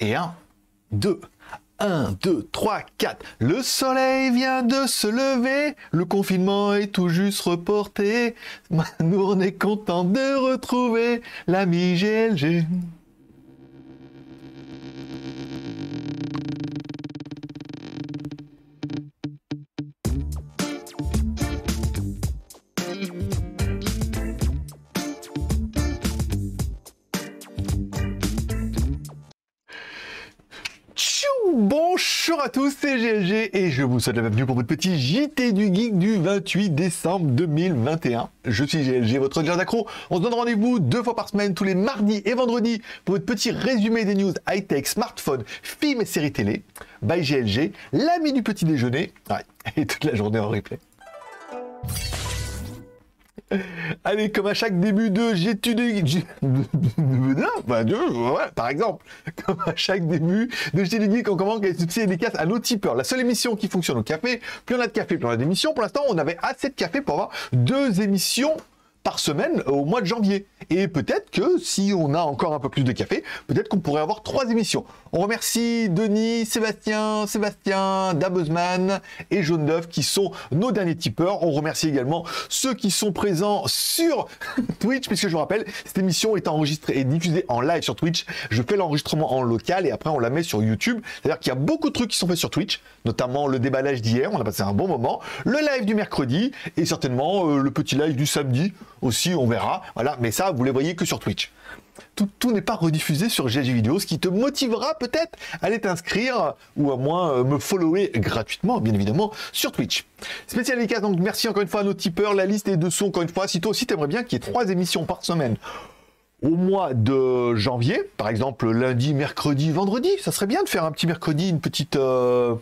Et 1, 2, 1, 2, 3, 4. Le soleil vient de se lever, le confinement est tout juste reporté. Nous on est content de retrouver l'ami GLG. Tous, c'est GLG et je vous souhaite la bienvenue pour votre petit JT du Geek du 28 décembre 2021. Je suis GLG, votre leader d'accro. On se donne rendez-vous deux fois par semaine, tous les mardis et vendredis, pour votre petit résumé des news high-tech, smartphone, films et séries télé. By GLG, l'ami du petit déjeuner, et toute la journée en replay. Allez, comme à chaque début de j'étudie, par exemple, comme à chaque début de j'étudie, on commence avec des dédicaces à nos tipeurs. La seule émission qui fonctionne au café, plus on a de café, plus on a d'émissions. Pour l'instant, on avait assez de café pour avoir deux émissions par semaine au mois de janvier. Et peut-être que si on a encore un peu plus de café, peut-être qu'on pourrait avoir trois émissions. On remercie Denis, Sébastien, Sébastien, Dabuzman et Jaune d'œuf qui sont nos derniers tipeurs. On remercie également ceux qui sont présents sur Twitch, puisque je vous rappelle, cette émission est enregistrée et diffusée en live sur Twitch. Je fais l'enregistrement en local et après on la met sur YouTube. C'est-à-dire qu'il y a beaucoup de trucs qui sont faits sur Twitch, notamment le déballage d'hier, on a passé un bon moment, le live du mercredi et certainement euh, le petit live du samedi aussi, on verra. Voilà, mais ça, vous les voyez que sur Twitch. Tout, n'est pas rediffusé sur GG Vidéo, ce qui te motivera peut-être à aller t'inscrire ou à moins euh, me follower gratuitement, bien évidemment, sur Twitch. Spécial dédicace, donc merci encore une fois à nos tipeurs. La liste est dessous encore une fois. Si toi aussi t'aimerais bien qu'il y ait trois émissions par semaine au mois de janvier, par exemple lundi, mercredi, vendredi, ça serait bien de faire un petit mercredi, une petite. Euh,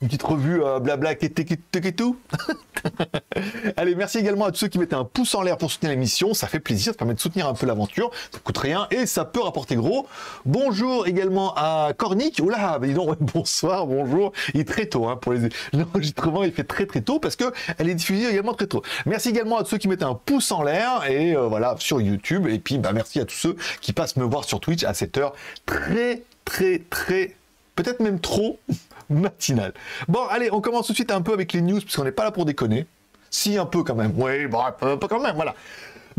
une petite revue euh, blabla et tout. Allez, merci également à tous ceux qui mettaient un pouce en l'air pour soutenir l'émission. Ça fait plaisir, ça permet de soutenir un peu l'aventure. Ça coûte rien et ça peut rapporter gros. Bonjour également à Cornic. Oula, bah dis donc, bonsoir, bonjour. Il est très tôt hein, pour les l'enregistrement. Il fait très très tôt parce que elle est diffusée également très tôt. Merci également à tous ceux qui mettaient un pouce en l'air et euh, voilà sur YouTube. Et puis bah merci à tous ceux qui passent me voir sur Twitch à cette heure très très très peut-être même trop matinale. Bon, allez, on commence tout de suite un peu avec les news, puisqu'on n'est pas là pour déconner. Si, un peu quand même. Oui, bon, un peu quand même, voilà.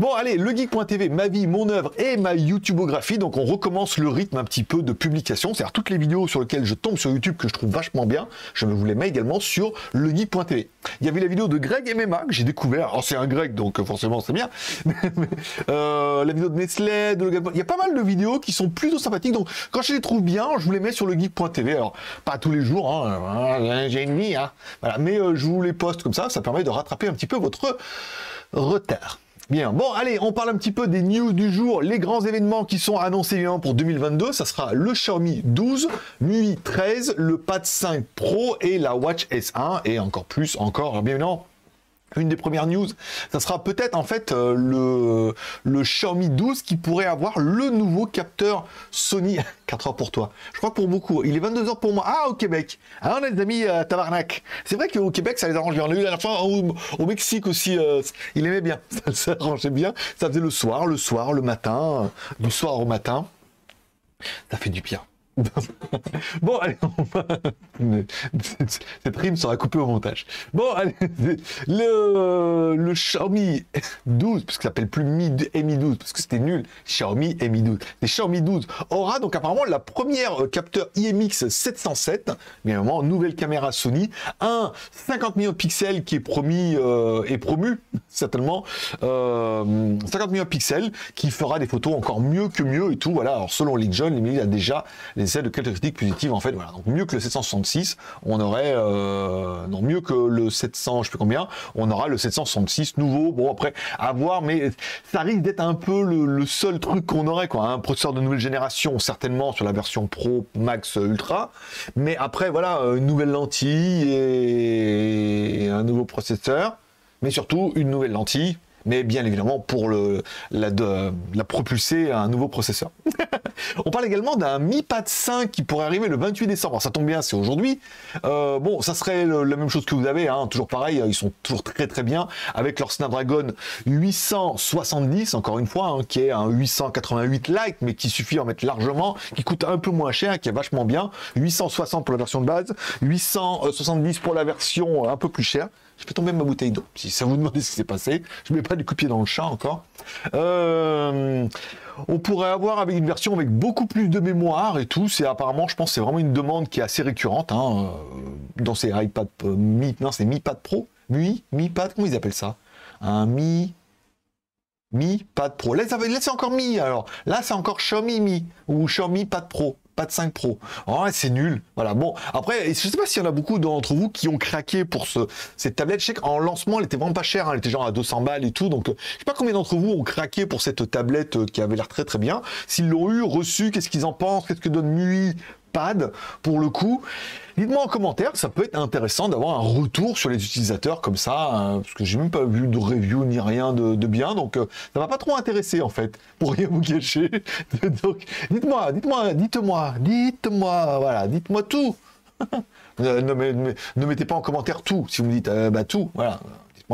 Bon, allez, legeek.tv, ma vie, mon œuvre et ma YouTubeographie. Donc, on recommence le rythme un petit peu de publication. C'est-à-dire toutes les vidéos sur lesquelles je tombe sur YouTube que je trouve vachement bien, je me vous les mets également sur legeek.tv. Il y avait la vidéo de Greg MMA que j'ai découvert. Alors, c'est un Greg, donc forcément, c'est bien. euh, la vidéo de Nestlé, de il y a pas mal de vidéos qui sont plutôt sympathiques. Donc, quand je les trouve bien, je vous les mets sur legeek.tv. Alors, pas tous les jours, hein. j'ai une vie, hein. Voilà. Mais euh, je vous les poste comme ça. Ça permet de rattraper un petit peu votre retard. Bien, bon, allez, on parle un petit peu des news du jour, les grands événements qui sont annoncés pour 2022. Ça sera le Xiaomi 12, MUI 13, le Pad 5 Pro et la Watch S1 et encore plus, encore, bien évidemment, une des premières news, ça sera peut-être en fait euh, le, le Xiaomi 12 qui pourrait avoir le nouveau capteur Sony. 4 heures pour toi. Je crois que pour beaucoup. Il est 22 heures pour moi. Ah, au Québec. Ah, on a des amis à Tabarnak. C'est vrai qu'au Québec, ça les arrange bien. On l'a eu la dernière fois au, Mexique aussi. Euh, il aimait bien. Ça, ça arrangeait bien. Ça faisait le soir, le soir, le matin, euh, du soir au matin. Ça fait du bien. Bon, allez, cette rime sera coupée au montage. Bon, allez, le, Xiaomi 12, parce qu'il s'appelle plus Mi, Mi 12, parce que c'était nul, Xiaomi Mi 12. Les Xiaomi 12 aura donc apparemment la première euh, capteur IMX 707, bien évidemment, nouvelle caméra Sony, un 50 millions de pixels qui est promis euh, et promu, certainement, euh, 50 millions de pixels, qui fera des photos encore mieux que mieux et tout, voilà, alors selon les les il a déjà les de caractéristiques positives en fait. Voilà, donc mieux que le 766, on aurait euh, non mieux que le 700, je sais combien, on aura le 766 nouveau. Bon après à voir, mais ça risque d'être un peu le, seul truc qu'on aurait quoi. Un processeur de nouvelle génération certainement sur la version Pro, Max, Ultra, mais après voilà une nouvelle lentille et un nouveau processeur, mais surtout une nouvelle lentille mais bien évidemment pour la, propulser à un nouveau processeur. On parle également d'un Mi Pad 5 qui pourrait arriver le 28 décembre. ça tombe bien, c'est aujourd'hui. Euh, bon, ça serait la même chose que vous avez, hein, toujours pareil, ils sont toujours très très bien avec leur Snapdragon 870, encore une fois, hein, qui est un 888 Lite, mais qui suffit à en mettre largement, qui coûte un peu moins cher, qui est vachement bien. 860 pour la version de base, 870 pour la version un peu plus chère. Je fais tomber ma bouteille d'eau. Si ça vous demande ce qui s'est passé, je ne mets pas du coup pied dans le chat encore. Euh, on pourrait avoir avec une version avec beaucoup plus de mémoire et tout. C'est apparemment, je pense, c'est vraiment une demande qui est assez récurrente hein, euh, dans ces iPad euh, Mi. Non, c'est Mi Pad Pro, Mi, Mi Pad, comment ils appellent ça? Un Mi. Mi Pad Pro. Là, c'est encore Mi alors. Là, c'est encore Xiaomi Mi ou Xiaomi Pad Pro de 5 Pro. Oh, c'est nul. Voilà. Bon, après, je sais pas s'il y en a beaucoup d'entre vous qui ont craqué pour ce, cette tablette. Je sais qu'en lancement, elle était vraiment pas chère. Hein. Elle était genre à 200 balles et tout. Donc, euh, je sais pas combien d'entre vous ont craqué pour cette tablette euh, qui avait l'air très très bien. S'ils l'ont eu, reçu, qu'est-ce qu'ils en pensent? Qu'est-ce que donne MUI pad pour le coup? Dites-moi en commentaire, ça peut être intéressant d'avoir un retour sur les utilisateurs comme ça, hein, parce que j'ai même pas vu de review ni rien de, bien, donc euh, ça m'a pas trop intéressé en fait, pour rien vous cacher. donc dites-moi, dites-moi, dites-moi, dites-moi, voilà, dites-moi tout. ne, mettez pas en commentaire tout, si vous me dites euh, bah tout, voilà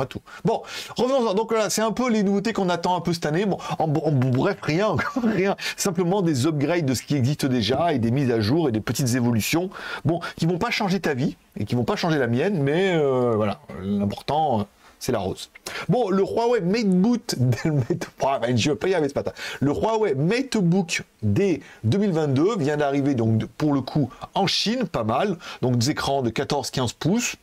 tout. Bon, revenons-en. Donc là, c'est un peu les nouveautés qu'on attend un peu cette année. Bon, en, bref, rien, rien. Simplement des upgrades de ce qui existe déjà et des mises à jour et des petites évolutions. Bon, qui vont pas changer ta vie et qui vont pas changer la mienne, mais euh, voilà, l'important. Euh, c'est la rose. Bon, le Huawei MateBook, je vais pas y arriver ce matin. Le Huawei MateBook D 2022 vient d'arriver donc pour le coup en Chine, pas mal. Donc des écrans de 14-15 pouces.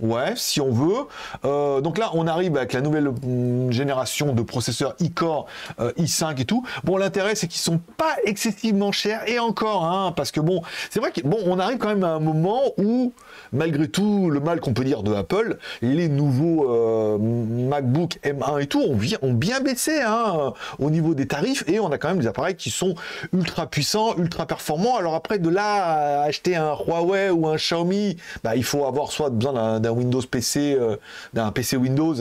Ouais, si on veut. Euh, donc là, on arrive avec la nouvelle hum, génération de processeurs e-core euh, i5 et tout. Bon, l'intérêt, c'est qu'ils sont pas excessivement chers et encore, hein, parce que bon, c'est vrai que bon, on arrive quand même à un moment où, malgré tout le mal qu'on peut dire de Apple, les nouveaux euh, MacBook M1 et tout ont, bien baissé hein, au niveau des tarifs et on a quand même des appareils qui sont ultra puissants, ultra performants. Alors après, de là à acheter un Huawei ou un Xiaomi, bah, il faut avoir soit besoin d'un Windows PC, euh, d'un PC Windows,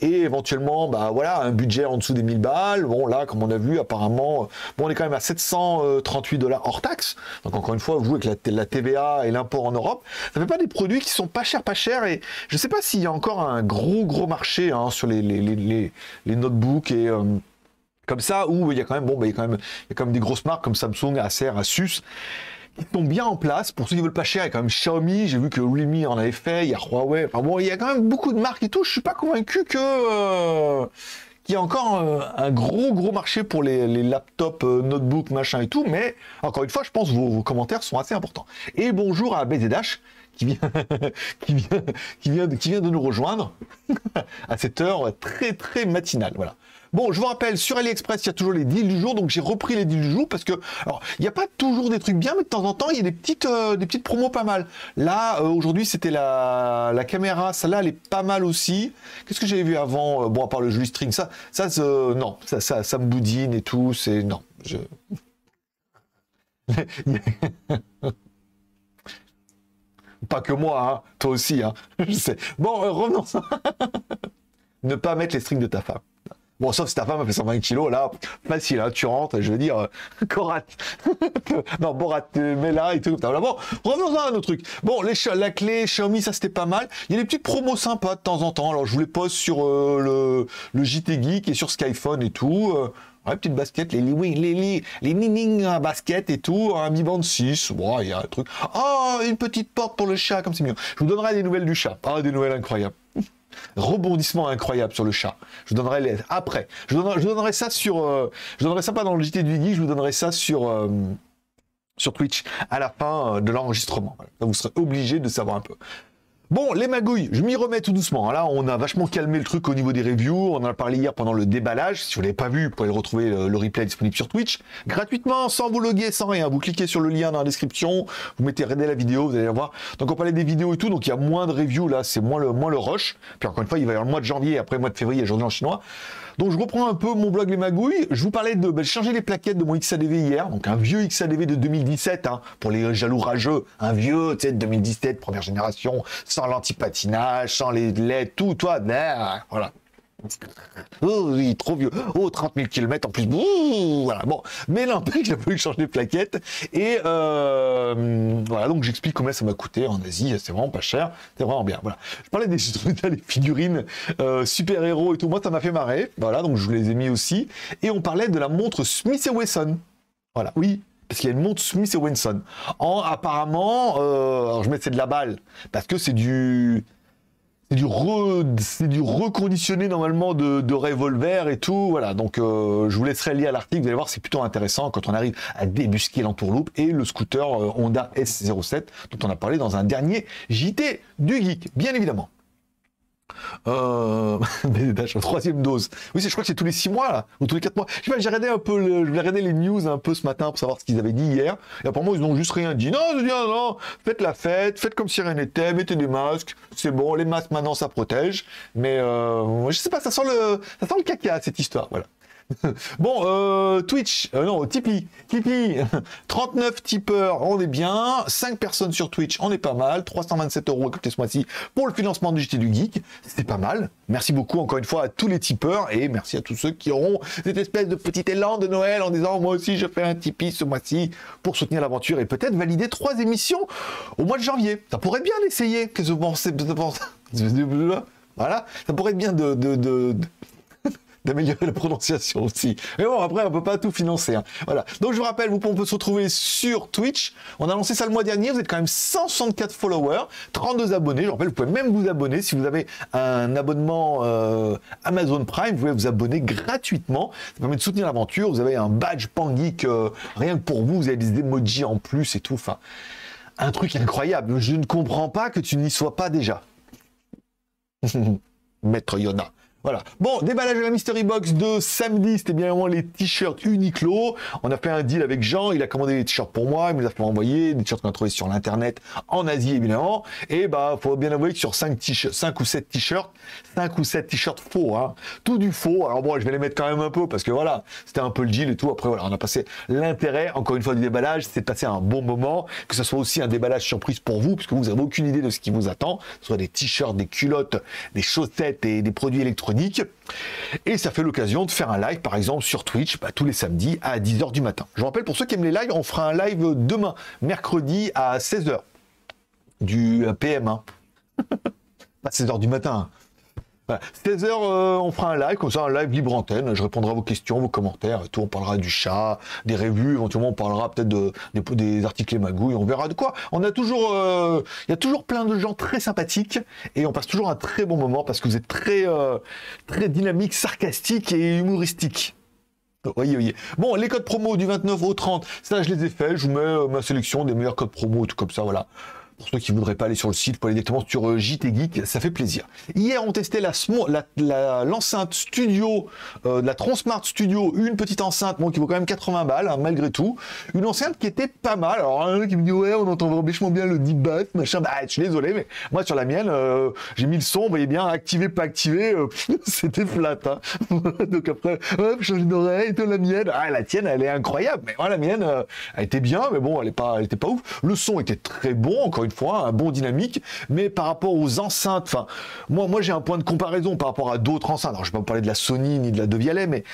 et éventuellement, bah voilà, un budget en dessous des 1000 balles. Bon, là, comme on a vu, apparemment, bon, on est quand même à 738 dollars hors taxe. Donc, encore une fois, vous, avec la, TVA et l'import en Europe, ça fait pas des produits qui sont pas chers, pas chers. Et je sais pas s'il y a encore un gros, gros marché hein, sur les, les, notebooks et. Euh, comme ça, où il y a quand même, bon, bah, il y a quand même, il y a quand même des grosses marques comme Samsung, Acer, Asus, ils sont bien en place. Pour ceux qui veulent pas cher, il y a quand même Xiaomi, j'ai vu que Realme en avait fait, il y a Huawei. Enfin bon, il y a quand même beaucoup de marques et tout. Je suis pas convaincu que euh, qu'il y a encore euh, un gros gros marché pour les, laptops, euh, notebooks, machin et tout. Mais encore une fois, je pense que vos, commentaires sont assez importants. Et bonjour à BZH qui vient, qui vient, qui vient, qui vient de nous rejoindre à cette heure très très matinale. Voilà. Bon, je vous rappelle, sur AliExpress, il y a toujours les deals du jour, donc j'ai repris les deals du jour parce que, alors, il n'y a pas toujours des trucs bien, mais de temps en temps, il y a des petites, euh, des petites promos pas mal. Là, euh, aujourd'hui, c'était la, la caméra, celle-là, elle est pas mal aussi. Qu'est-ce que j'avais vu avant euh, Bon, à part le joli string, ça, ça, non, ça, ça, ça me boudine et tout, c'est, non, je... pas que moi, hein, toi aussi, hein, je sais. Bon, revenons. ne pas mettre les strings de ta femme. Bon, sauf si ta femme a fait 120 kilos, là, facile, hein, tu rentres, je veux dire, Korat. non, Borat, mais là et tout. Bon, revenons à un autre truc. Bon, les, la clé Xiaomi, ça c'était pas mal. Il y a des petites promos sympas de temps en temps. Alors, je vous les pose sur euh, le JT Geek et sur Skyphone et tout. Ouais, petite basket, les les les les Nining basket et tout, un Mi Band 6, bon, il y a un truc. Oh, une petite porte pour le chat, comme c'est mieux. Je vous donnerai des nouvelles du chat. Ah, des nouvelles incroyables. Rebondissement incroyable sur le chat. Je donnerai les... après. Je donnerai, ça sur. Euh, je donnerai ça pas dans le JT du Guy, je vous donnerai ça sur. Euh, sur Twitch à la fin euh, de l'enregistrement. Vous serez obligé de savoir un peu. Bon, les magouilles, je m'y remets tout doucement. Là, on a vachement calmé le truc au niveau des reviews. On en a parlé hier pendant le déballage. Si vous l'avez pas vu, vous pouvez retrouver le, replay disponible sur Twitch. Gratuitement, sans vous loguer, sans rien. Vous cliquez sur le lien dans la description, vous mettez regarder la vidéo, vous allez voir. Donc on parlait des vidéos et tout, donc il y a moins de reviews là, c'est moins le, moins le rush. Puis encore une fois, il va y avoir le mois de janvier, après le mois de février, journée en chinois. Donc je reprends un peu mon blog Les Magouilles. Je vous parlais de ben, changer les plaquettes de mon XADV hier, donc un vieux XADV de 2017, hein, pour les jaloux rageux, un vieux, tu sais, de 2017, première génération, sans l'antipatinage, sans les LED, tout, toi, voilà. Oh, est trop vieux. Oh, 30 000 km en plus. voilà, bon. Mais n'empêche, j'ai fallu changer de plaquette. Et euh, voilà, donc j'explique combien ça m'a coûté en Asie. C'est vraiment pas cher. C'est vraiment bien. Voilà. Je parlais des figurines euh, super-héros et tout. Moi, ça m'a fait marrer. Voilà, donc je vous les ai mis aussi. Et on parlait de la montre Smith Wesson. Voilà, oui, parce qu'il y a une montre Smith Wesson. En apparemment, euh, alors je mets c'est de la balle parce que c'est du c'est du, re, du reconditionné normalement de, revolver et tout. Voilà, donc euh, je vous laisserai lire l'article, vous allez voir, c'est plutôt intéressant quand on arrive à débusquer l'entourloupe et le scooter euh, Honda S07 dont on a parlé dans un dernier JT du Geek, bien évidemment. Euh, troisième dose. Oui, je crois que c'est tous les six mois, là, ou tous les quatre mois. Je j'ai regardé un peu, le, j'ai regardé les news un peu ce matin pour savoir ce qu'ils avaient dit hier. Et apparemment, ils n'ont juste rien dit. Non, non, non, faites la fête, faites comme si rien n'était, mettez des masques, c'est bon, les masques maintenant ça protège. Mais euh, je sais pas, ça sent le, ça sent le caca cette histoire, voilà. Bon, euh, Twitch, euh, non, Tipeee, Tipeee, 39 tipeurs, on est bien, 5 personnes sur Twitch, on est pas mal, 327 euros écoutez ce mois-ci pour le financement du JT du Geek, c'est pas mal. Merci beaucoup encore une fois à tous les tipeurs et merci à tous ceux qui auront cette espèce de petit élan de Noël en disant moi aussi je fais un Tipeee ce mois-ci pour soutenir l'aventure et peut-être valider trois émissions au mois de janvier. Ça pourrait bien l'essayer, que vous pensez Voilà, ça pourrait être bien de d'améliorer la prononciation aussi. Mais bon, après, on peut pas tout financer. Hein. Voilà. Donc, je vous rappelle, vous, on peut se retrouver sur Twitch. On a lancé ça le mois dernier. Vous êtes quand même 164 followers, 32 abonnés. Je vous rappelle, vous pouvez même vous abonner. Si vous avez un abonnement euh, Amazon Prime, vous pouvez vous abonner gratuitement. Ça permet de soutenir l'aventure. Vous avez un badge Pangeek euh, rien que pour vous. Vous avez des emojis en plus et tout. Enfin, un truc incroyable. Je ne comprends pas que tu n'y sois pas déjà. Maître Yona. Voilà. Bon, déballage de la Mystery Box de samedi, c'était bien vraiment les t-shirts Uniqlo. On a fait un deal avec Jean, il a commandé des t-shirts pour moi, il me a fait envoyer, des t-shirts qu'on a trouvés sur l'internet, en Asie évidemment. Et bah, faut bien avouer que sur 5, 5 ou 7 t-shirts, 5 ou 7 t-shirts faux, hein. Tout du faux. Alors bon, je vais les mettre quand même un peu parce que voilà, c'était un peu le deal et tout. Après voilà, on a passé l'intérêt, encore une fois, du déballage, c'est de passer un bon moment, que ce soit aussi un déballage surprise pour vous, puisque vous n'avez aucune idée de ce qui vous attend, soit des t-shirts, des culottes, des chaussettes et des produits électroniques et ça fait l'occasion de faire un live, par exemple, sur Twitch, bah, tous les samedis à 10h du matin. Je vous rappelle, pour ceux qui aiment les lives, on fera un live demain, mercredi à 16h, du PM1. Pas 16h du matin, 16h, euh, on fera un live, comme ça, un live libre antenne. Je répondrai à vos questions, vos commentaires et tout. On parlera du chat, des revues, éventuellement, on parlera peut-être de, des, articles et magouilles, on verra de quoi. On a toujours, euh, il y a toujours plein de gens très sympathiques et on passe toujours un très bon moment parce que vous êtes très, euh, très dynamique, sarcastique et humoristique. Voyez, voyez. Bon, les codes promo du 29 au 30, ça je les ai faits. Je vous mets ma sélection des meilleurs codes promo, tout comme ça, voilà. Pour ceux qui ne voudraient pas aller sur le site, pour aller directement sur euh, JT Geek, ça fait plaisir. Hier, on testait l'enceinte studio, euh, la Transmart Studio, une petite enceinte, bon, qui vaut quand même 80 balles, hein, malgré tout. Une enceinte qui était pas mal. Alors, un qui me dit, ouais, on entend vachement bien le deep bass, machin. Bah, je suis désolé, mais moi, sur la mienne, euh, j'ai mis le son, vous voyez bien, activé, pas activé, c'était flat. Hein. Donc après, hop, changer d'oreille, la mienne. Ah, la tienne, elle est incroyable. Mais moi, la mienne, elle était bien, mais bon, elle est pas, pas ouf. Le son était très bon, encore une fois, un bon dynamique, mais par rapport aux enceintes, enfin, moi, moi j'ai un point de comparaison par rapport à d'autres enceintes. Alors, je vais pas vous parler de la Sony ni de la Devialet, mais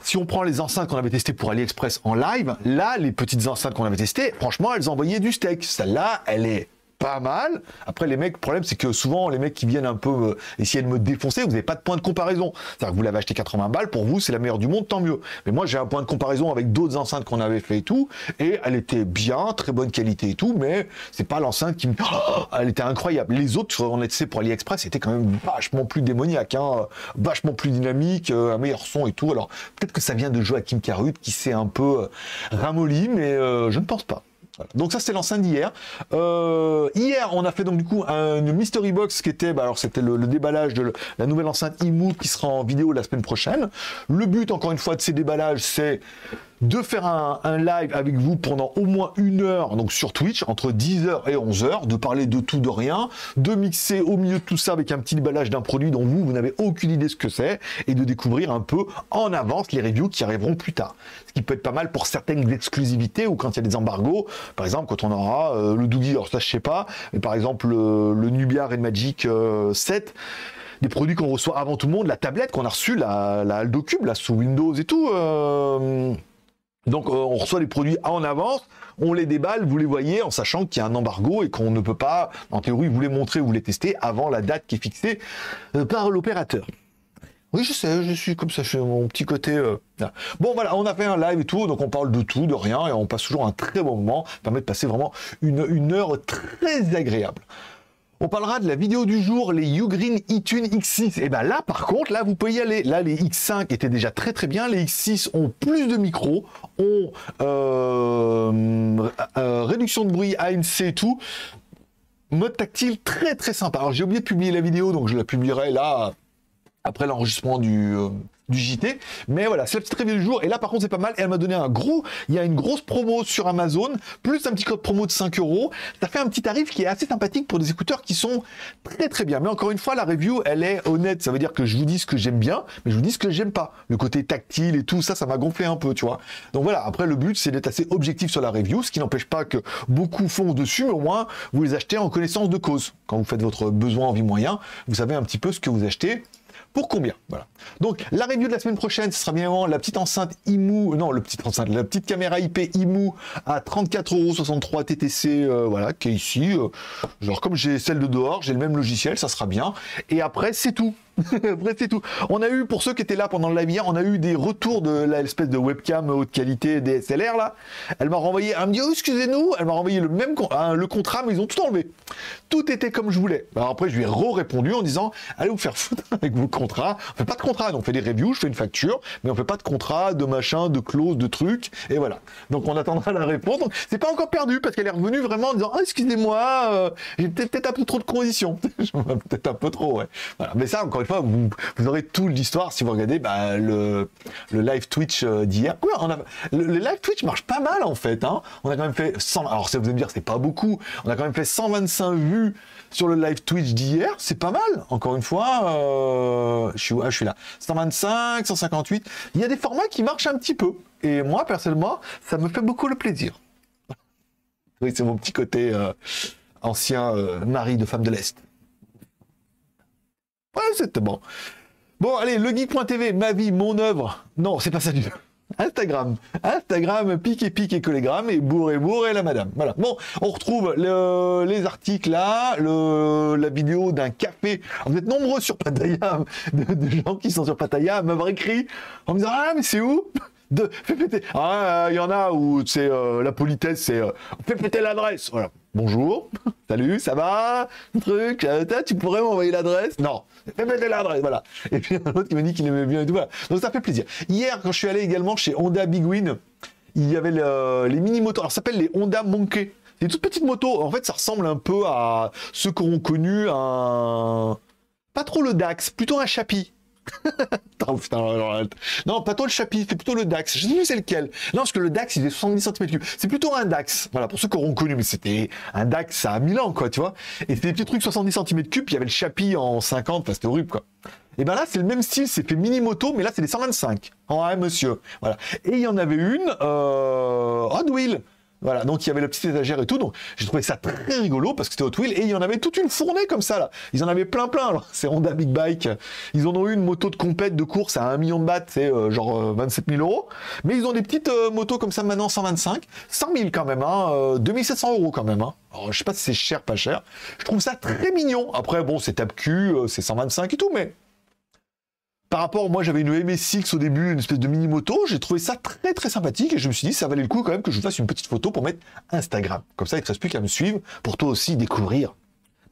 si on prend les enceintes qu'on avait testées pour AliExpress en live, là, les petites enceintes qu'on avait testées, franchement, elles envoyaient du steak. Celle-là, elle est pas mal. Après, les mecs, le problème, c'est que souvent, les mecs qui viennent un peu euh, essayer de me défoncer, vous n'avez pas de point de comparaison. C'est-à-dire que vous l'avez acheté 80 balles, pour vous, c'est la meilleure du monde, tant mieux. Mais moi, j'ai un point de comparaison avec d'autres enceintes qu'on avait fait et tout, et elle était bien, très bonne qualité et tout, mais c'est pas l'enceinte qui me. Oh, elle était incroyable. Les autres, on était pour AliExpress, c'était quand même vachement plus démoniaque, hein, vachement plus dynamique, euh, un meilleur son et tout. Alors, peut-être que ça vient de Joachim Carut qui s'est un peu euh, ramolli, mais je ne pense pas. Donc ça c'était l'enceinte d'hier. Euh, hier on a fait donc du coup une mystery box qui était, bah, alors c'était le, déballage de la nouvelle enceinte Imoove qui sera en vidéo la semaine prochaine. Le but encore une fois de ces déballages c'est de faire un, live avec vous pendant au moins une heure, donc sur Twitch, entre 10h et 11h, de parler de tout, de rien, de mixer au milieu de tout ça avec un petit déballage d'un produit dont vous, vous n'avez aucune idée ce que c'est, et de découvrir un peu en avance les reviews qui arriveront plus tard. Ce qui peut être pas mal pour certaines exclusivités ou quand il y a des embargos, par exemple quand on aura euh, le Doogie, alors ça je sais pas, mais par exemple le, Nubia Red Magic 7, euh, des produits qu'on reçoit avant tout le monde, la tablette qu'on a reçue, la, la Aldo Cube, là, sous Windows et tout. euh, donc euh, on reçoit les produits en avance, on les déballe, vous les voyez, en sachant qu'il y a un embargo et qu'on ne peut pas, en théorie, vous les montrer ou les tester avant la date qui est fixée euh, par l'opérateur. Oui, je sais, je suis comme ça, je suis mon petit côté. euh. Bon, voilà, on a fait un live et tout, donc on parle de tout, de rien, et on passe toujours un très bon moment. Permet de passer vraiment une heure très agréable. On parlera de la vidéo du jour, les Ugreen eTune X6. Et ben là, par contre, là, vous pouvez y aller. Là, les X5 étaient déjà très très bien. Les X6 ont plus de micros, ont euh, euh, réduction de bruit, ANC et tout. Mode tactile très très sympa. Alors j'ai oublié de publier la vidéo, donc je la publierai là après l'enregistrement du, euh, du JT. Mais voilà, c'est la petite review du jour. Et là, par contre, c'est pas mal. Elle m'a donné un gros. Il y a une grosse promo sur Amazon, plus un petit code promo de 5 euros. Ça fait un petit tarif qui est assez sympathique pour des écouteurs qui sont très très bien. Mais encore une fois, la review, elle est honnête. Ça veut dire que je vous dis ce que j'aime bien, mais je vous dis ce que j'aime pas. Le côté tactile et tout ça, ça m'a gonflé un peu, tu vois. Donc voilà, après, le but, c'est d'être assez objectif sur la review, ce qui n'empêche pas que beaucoup font dessus, mais au moins, vous les achetez en connaissance de cause. Quand vous faites votre besoin en vie moyen, vous savez un petit peu ce que vous achetez pour combien Voilà. Donc la review de la semaine prochaine, ce sera bien évidemment la petite enceinte IMU, non, le petit enceinte, la petite caméra IP IMU à 34,63€ TTC, euh, voilà, qui est ici. euh, genre comme j'ai celle de dehors, j'ai le même logiciel, ça sera bien. Et après, c'est tout. Après, c'est tout. On a eu, pour ceux qui étaient là pendant le live on a eu des retours de l'espèce de webcam haute qualité DSLR là. Elle m'a renvoyé, elle me dit, oh, excusez-nous, elle m'a renvoyé le même con- hein, le contrat, mais ils ont tout enlevé. Tout était comme je voulais. Alors après, je lui ai re-répondu en disant, allez vous faire foutre avec vos contrats. On fait pas de contrat, on fait des reviews, je fais une facture, mais on fait pas de contrat, de machin, de clause, de trucs, et voilà. Donc on attendra la réponse. C'est pas encore perdu parce qu'elle est revenue vraiment en disant, ah, excusez-moi, euh, j'ai peut-être peut-être un peu trop de conditions. peut-être un peu trop, ouais. Voilà. Mais ça, encore vous, aurez toute l'histoire si vous regardez bah, le, live Twitch euh, d'hier. Le, live Twitch marche pas mal en fait. Hein. On a quand même fait 100. Alors ça vous allez dire, c'est pas beaucoup. On a quand même fait 125 vues sur le live Twitch d'hier. C'est pas mal. Encore une fois, euh, je, suis, ah, je suis là. 125, 158. Il y a des formats qui marchent un petit peu. Et moi, personnellement, ça me fait beaucoup le plaisir. Oui, c'est mon petit côté euh, ancien mari de femme de l'Est. Ouais, c'était bon. Bon, allez, legeek.tv, ma vie, mon œuvre. Non, c'est pas ça du tout. Instagram. Instagram, pique et pique et collégramme et bourre et la madame. Voilà. Bon, on retrouve le- les articles là, la vidéo d'un café. Vous êtes nombreux sur Pattaya, de, gens qui sont sur Pattaya à m'avoir écrit en me disant Ah, mais c'est où? De. Ah, il y en a où c'est euh, la politesse, c'est euh, péter l'adresse. Voilà. Bonjour, salut, ça va Truc, euh, tu pourrais m'envoyer l'adresse Non, fais péter l'adresse, voilà. Et puis un autre qui me dit qu'il aimait bien et tout. Donc ça fait plaisir. Hier, quand je suis allé également chez Honda Big Win, il y avait le- les mini motos. Alors ça s'appelle les Honda Monkey. C'est une toute petite moto. En fait, ça ressemble un peu à ceux qu'auront connu un. Pas trop le Dax, plutôt un Chapi. Non, pas trop le Chapi, c'est plutôt le Dax. Je sais plus c'est lequel. Non, parce que le Dax, il est 70 cm3. C'est plutôt un Dax. Voilà, pour ceux qui auront connu, mais c'était un Dax à 1000 ans, quoi, tu vois. Et c'était des petits trucs 70 cm3, il y avait le Chapi en 50, enfin, c'était horrible, quoi. Et ben là, c'est le même style, c'est fait mini moto, mais là, c'est des 125. En un monsieur. Voilà. Et il y en avait une, euh, Hot Wheel. Voilà, donc il y avait la petite étagère et tout, donc j'ai trouvé ça très rigolo parce que c'était Hot Wheel et il y en avait toute une fournée comme ça là. Ils en avaient plein plein. C'est Honda Big Bike. Ils en ont eu une moto de compète de course à 1 million de bahts, c'est euh, genre euh, 27 000 euros. Mais ils ont des petites euh, motos comme ça maintenant 125, 100 000 quand même, hein, euh, 2700 euros quand même. Hein. Alors, je sais pas si c'est cher, pas cher. Je trouve ça très mignon. Après, bon, c'est tape cul, euh, c'est 125 et tout, mais par rapport, moi j'avais une MSX au début, une espèce de mini moto, j'ai trouvé ça très très sympathique et je me suis dit ça valait le coup quand même que je fasse une petite photo pour mettre Instagram. Comme ça il ne te reste plus qu'à me suivre pour toi aussi découvrir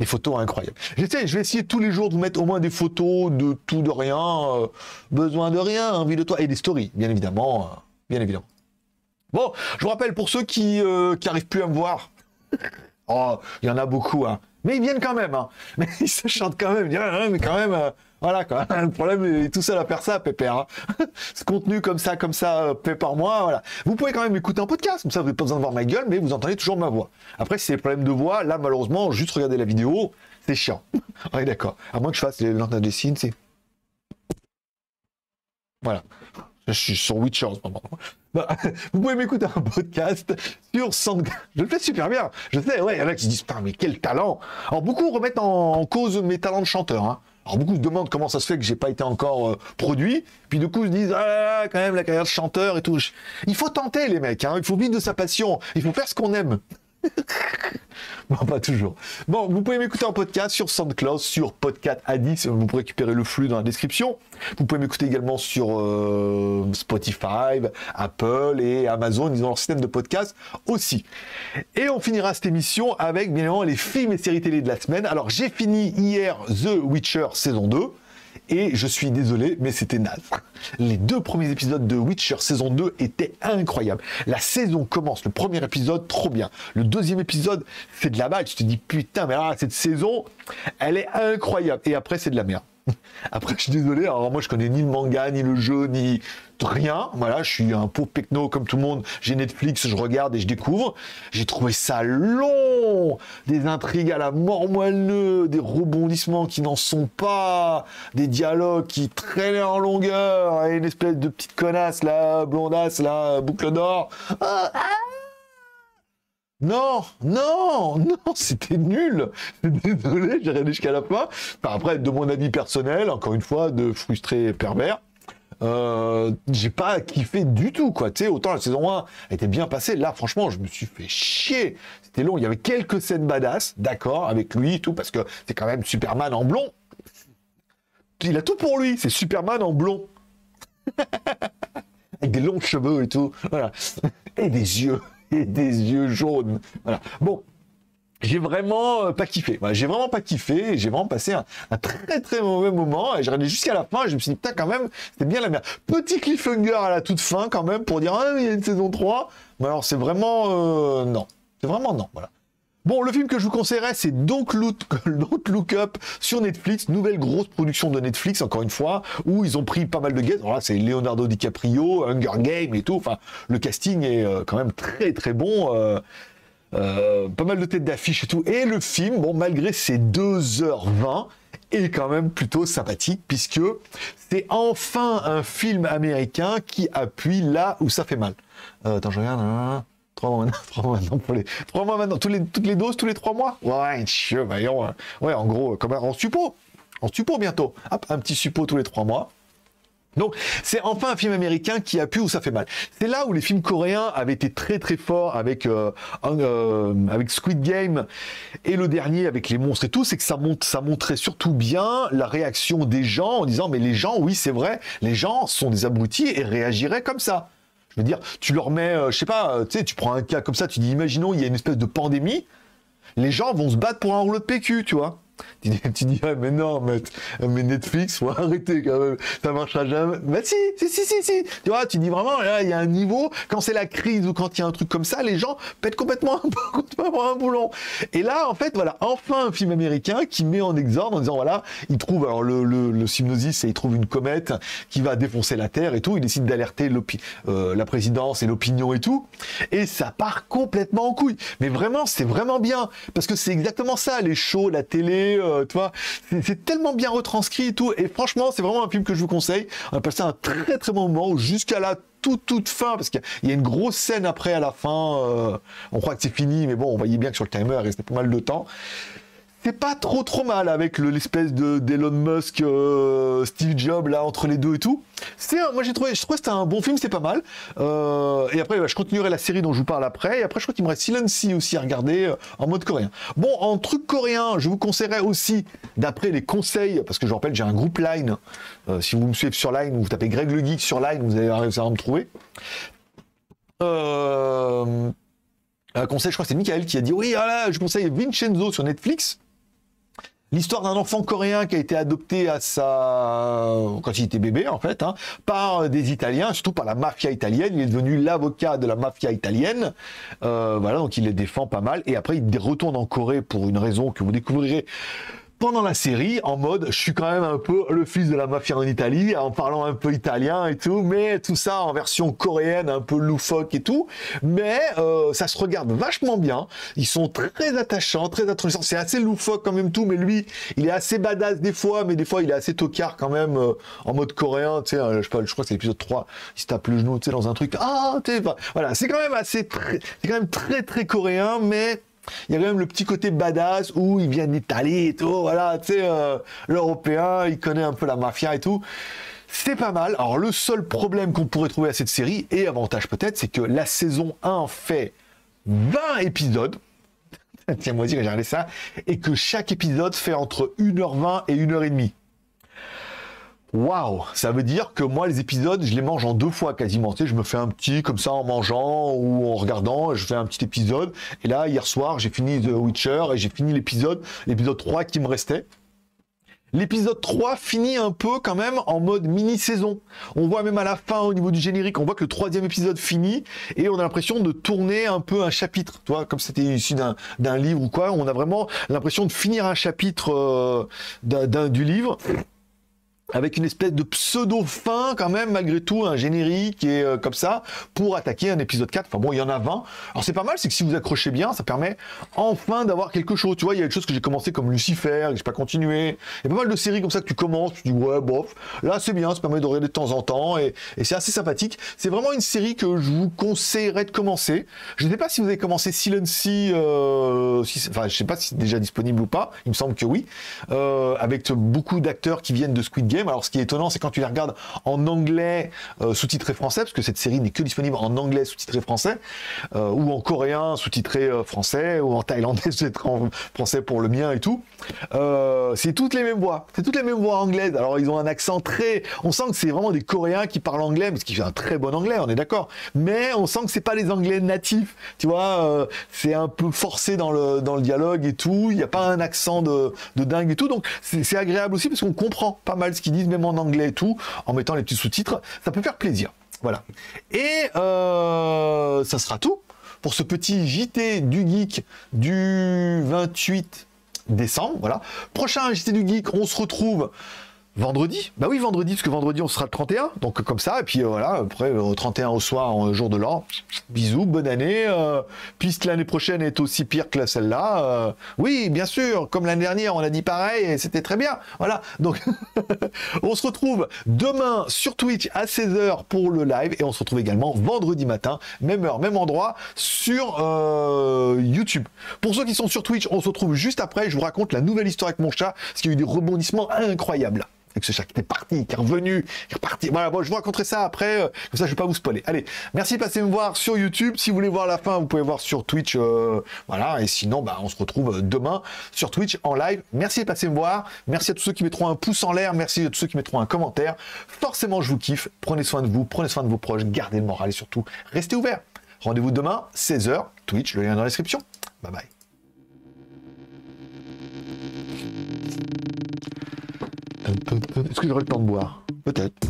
des photos incroyables. J'essaie, je vais essayer tous les jours de vous mettre au moins des photos de tout, de rien, euh, besoin de rien, envie de toi, et des stories, bien évidemment, euh, bien évidemment. Bon, je vous rappelle pour ceux qui euh, qui arrivent plus à me voir, oh, il y en a beaucoup, hein. Mais ils viennent quand même, hein. Mais ils se chantent quand même. Ah, mais quand même, euh, voilà quoi. Le problème, est tout seul à faire ça, Pépère. hein. Ce contenu comme ça, comme ça, euh, fait par moi, voilà. Vous pouvez quand même écouter en podcast, comme ça, vous n'avez pas besoin de voir ma gueule, mais vous entendez toujours ma voix. Après, si c'est des problèmes de voix, là, malheureusement, juste regarder la vidéo, c'est chiant. ouais, d'accord. À moins que je fasse les des c'est. Voilà. Je suis sur Witcher en ce moment. Bah, vous pouvez m'écouter un podcast sur Sound... Je le fais super bien. Je sais, ouais, il y en a qui se disent, putain, mais quel talent. Alors, beaucoup remettent en, en cause mes talents de chanteur. hein. Alors beaucoup se demandent comment ça se fait que j'ai pas été encore euh, produit. Puis du coup, ils se disent ah quand même la carrière de chanteur et tout. Il faut tenter les mecs. Hein. Il faut vivre de sa passion. Il faut faire ce qu'on aime. bon, pas toujours. Bon, vous pouvez m'écouter en podcast sur SoundCloud, sur Podcast Addis. Vous pouvez récupérer le flux dans la description. Vous pouvez m'écouter également sur euh, Spotify, Apple et Amazon. Ils ont leur système de podcast aussi. Et on finira cette émission avec, bien évidemment, les films et séries télé de la semaine. Alors, j'ai fini hier The Witcher saison 2. Et je suis désolé, mais c'était naze. Les deux premiers épisodes de Witcher saison 2 étaient incroyables. La saison commence, le premier épisode, trop bien. Le deuxième épisode, c'est de la balle. Tu te dis, putain, mais là, cette saison, elle est incroyable. Et après, c'est de la merde. Après, je suis désolé, alors moi je connais ni le manga, ni le jeu, ni rien. Voilà, je suis un pauvre pecno comme tout le monde. J'ai Netflix, je regarde et je découvre. J'ai trouvé ça long, des intrigues à la mort moelleux, des rebondissements qui n'en sont pas, des dialogues qui traînaient en longueur, et une espèce de petite connasse là, blondasse là, boucle d'or. Ah, ah non, non, non, c'était nul. Désolé, j'ai regardé jusqu'à la fin. après, de mon avis personnel, encore une fois, de frustré pervers, euh, j'ai pas kiffé du tout, quoi. Tu sais, autant la saison 1 était bien passée. Là, franchement, je me suis fait chier. C'était long. Il y avait quelques scènes badass, d'accord, avec lui tout, parce que c'est quand même Superman en blond. Il a tout pour lui. C'est Superman en blond. avec des longs cheveux et tout. Voilà. Et des yeux des yeux jaunes. Voilà. Bon, j'ai vraiment euh, pas kiffé. j'ai vraiment pas kiffé. J'ai vraiment passé un, très très mauvais moment. Et j'ai regardé jusqu'à la fin. Et je me suis dit, putain, quand même, c'était bien la merde. Petit cliffhanger à la toute fin, quand même, pour dire, ah, il y a une saison 3. Mais alors, c'est vraiment. Euh, non. C'est vraiment non. Voilà. Bon, le film que je vous conseillerais, c'est Don't Look, Look Up sur Netflix, nouvelle grosse production de Netflix, encore une fois, où ils ont pris pas mal de guests. C'est Leonardo DiCaprio, Hunger Game et tout. Enfin, le casting est euh, quand même très très bon. Euh, euh, pas mal de têtes d'affiche et tout. Et le film, bon, malgré ses 2h20, est quand même plutôt sympathique, puisque c'est enfin un film américain qui appuie là où ça fait mal. attends, je regarde. Trois mois maintenant, pour les, trois mois maintenant, les, toutes les doses tous les trois mois. Ouais, voyons, hein. ouais, en gros, comme en suppôt, en suppôt bientôt. Hop, un petit suppôt tous les trois mois. Donc, c'est enfin un film américain qui a pu où ça fait mal. C'est là où les films coréens avaient été très très forts avec euh, euh, avec Squid Game et le dernier avec les monstres et tout, c'est que ça montre ça montrait surtout bien la réaction des gens en disant mais les gens, oui c'est vrai, les gens sont des abrutis et réagiraient comme ça. Je veux dire, tu leur mets, euh, je sais pas, euh, tu sais, tu prends un cas comme ça, tu dis, imaginons, il y a une espèce de pandémie, les gens vont se battre pour un rouleau de PQ, tu vois. Tu, dis, mais non, mais, mais, Netflix, faut arrêter quand même, ça marchera jamais. Mais si, si, si, si, si. Tu vois, tu dis vraiment, il y a un niveau, quand c'est la crise ou quand il y a un truc comme ça, les gens pètent complètement un, un boulon. Et là, en fait, voilà, enfin un film américain qui met en exorde en disant, voilà, il trouve, alors le, le, le c'est il trouve une comète qui va défoncer la Terre et tout, il décide d'alerter euh, la présidence et l'opinion et tout, et ça part complètement en couille. Mais vraiment, c'est vraiment bien, parce que c'est exactement ça, les shows, la télé, euh, c'est tellement bien retranscrit et tout. Et franchement, c'est vraiment un film que je vous conseille. On a passé un très très bon moment jusqu'à la toute toute fin parce qu'il y a une grosse scène après à la fin. Euh, on croit que c'est fini, mais bon, on voyait bien que sur le timer, il restait pas mal de temps c'est pas trop trop mal avec l'espèce de d'Elon Musk, euh, Steve Jobs là entre les deux et tout. C'est moi j'ai trouvé, je trouve que c'était un bon film, c'est pas mal. Euh, et après, je continuerai la série dont je vous parle après. Et après, je crois qu'il me reste Silence aussi à regarder euh, en mode coréen. Bon, en truc coréen, je vous conseillerais aussi, d'après les conseils, parce que je rappelle, j'ai un groupe Line. si vous me suivez sur Line, vous tapez Greg le Geek sur Line, vous allez réussir à me trouver. un conseil, je crois que c'est Michael qui a dit oui, voilà, je conseille Vincenzo sur Netflix. L'histoire d'un enfant coréen qui a été adopté à sa quand il était bébé en fait, hein, par des Italiens, surtout par la mafia italienne. Il est devenu l'avocat de la mafia italienne. Euh, voilà, donc il les défend pas mal. Et après, il retourne en Corée pour une raison que vous découvrirez pendant la série en mode je suis quand même un peu le fils de la mafia en Italie en parlant un peu italien et tout mais tout ça en version coréenne un peu loufoque et tout. Mais euh, ça se regarde vachement bien. Ils sont très attachants très attachants c'est assez loufoque quand même tout mais lui il est assez badass des fois mais des fois il est assez tocard quand même euh, en mode coréen. Tu sais euh, je, sais je crois que c'est l'épisode 3 il se tape le genou tu sais dans un truc. Ah tu sais voilà c'est quand même assez c'est quand même très très coréen mais il y a quand même le petit côté badass où il vient d'Italie et tout, voilà, tu sais, euh, l'Européen, il connaît un peu la mafia et tout. C'est pas mal. Alors le seul problème qu'on pourrait trouver à cette série, et avantage peut-être, c'est que la saison 1 fait 20 épisodes. Tiens-moi dire, j'ai regardé ça. Et que chaque épisode fait entre 1h20 et 1h30. Waouh Ça veut dire que moi, les épisodes, je les mange en deux fois quasiment. Tu sais, je me fais un petit comme ça en mangeant ou en regardant, je fais un petit épisode. Et là, hier soir, j'ai fini The Witcher et j'ai fini l'épisode, l'épisode 3 qui me restait. L'épisode 3 finit un peu quand même en mode mini-saison. On voit même à la fin au niveau du générique, on voit que le troisième épisode finit et on a l'impression de tourner un peu un chapitre. Tu vois, comme c'était issu d'un livre ou quoi, on a vraiment l'impression de finir un chapitre euh, du livre avec une espèce de pseudo-fin quand même, malgré tout, un générique et euh, comme ça, pour attaquer un épisode 4. Enfin bon, il y en a 20. Alors c'est pas mal, c'est que si vous accrochez bien, ça permet enfin d'avoir quelque chose. Tu vois, il y a des choses que j'ai commencé comme Lucifer, que j'ai pas continué. Il y a pas mal de séries comme ça que tu commences, tu dis ouais, bof. Là, c'est bien, ça permet de regarder de temps en temps et, c'est assez sympathique. C'est vraiment une série que je vous conseillerais de commencer. Je ne sais pas si vous avez commencé Silency, euh, si, enfin, je sais pas si c'est déjà disponible ou pas. Il me semble que oui. Euh, avec beaucoup d'acteurs qui viennent de Squid Game. Alors, ce qui est étonnant, c'est quand tu les regardes en anglais euh, sous-titré français, parce que cette série n'est que disponible en anglais sous-titré français, euh, ou en coréen sous-titré euh, français, ou en thaïlandais sous-titré français pour le mien et tout. c'est toutes les mêmes voix. C'est toutes les mêmes voix anglaises. Alors, ils ont un accent très. On sent que c'est vraiment des Coréens qui parlent anglais, parce qu'ils font un très bon anglais, on est d'accord. Mais on sent que c'est pas les anglais natifs. Tu vois, c'est un peu forcé dans le, dans le dialogue et tout. Il n'y a pas un accent de, de dingue et tout. Donc, c'est agréable aussi parce qu'on comprend pas mal ce qu'ils disent, même en anglais et tout, en mettant les petits sous-titres. Ça peut faire plaisir. Voilà. Et euh, ça sera tout pour ce petit JT du Geek du 28 décembre. Voilà. Prochain JT du Geek, on se retrouve Vendredi Bah oui, vendredi, parce que vendredi, on sera le 31. Donc, comme ça. Et puis, euh, voilà, après, euh, au 31 au soir, en jour de l'an. Bisous, bonne année. Euh, puisque l'année prochaine est aussi pire que celle-là. oui, bien sûr. Comme l'année dernière, on a dit pareil et c'était très bien. Voilà. Donc, on se retrouve demain sur Twitch à 16h pour le live. Et on se retrouve également vendredi matin, même heure, même endroit, sur YouTube. Pour ceux qui sont sur Twitch, on se retrouve juste après. Je vous raconte la nouvelle histoire avec mon chat, parce qu'il y a eu des rebondissements incroyables avec ce chat qui est parti, qui est revenu, qui est reparti. Voilà, bon, je vous raconterai ça après, euh, comme ça je vais pas vous spoiler. Allez, merci de passer me voir sur YouTube. Si vous voulez voir la fin, vous pouvez voir sur Twitch. Euh, voilà, et sinon, bah, on se retrouve euh, demain sur Twitch en live. Merci de passer me voir. Merci à tous ceux qui mettront un pouce en l'air. Merci à tous ceux qui mettront un commentaire. Forcément, je vous kiffe. Prenez soin de vous, prenez soin de vos proches, gardez le moral et surtout, restez ouverts. Rendez-vous demain, 16h, Twitch, le lien dans la description. Bye bye. Est-ce que j'aurai le temps de boire? Peut-être.